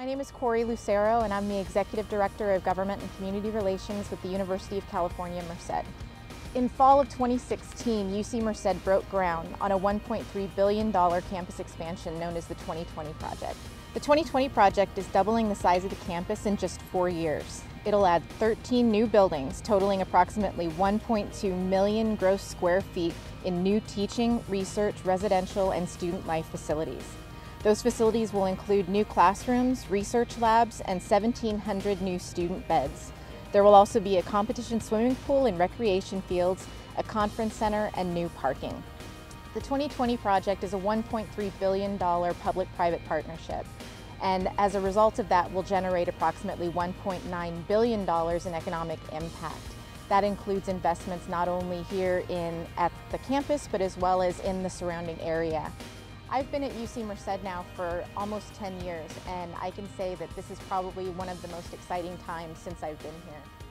My name is Corey Lucero and I'm the Executive Director of Government and Community Relations with the University of California, Merced. In fall of 2016, UC Merced broke ground on a $1.3 billion campus expansion known as the 2020 Project. The 2020 Project is doubling the size of the campus in just four years. It'll add 13 new buildings totaling approximately 1.2 million gross square feet in new teaching, research, residential, and student life facilities. Those facilities will include new classrooms, research labs, and 1,700 new student beds. There will also be a competition swimming pool and recreation fields, a conference center, and new parking. The 2020 project is a $1.3 billion public-private partnership and as a result of that will generate approximately $1.9 billion in economic impact. That includes investments not only here in at the campus but as well as in the surrounding area. I've been at UC Merced now for almost 10 years and I can say that this is probably one of the most exciting times since I've been here.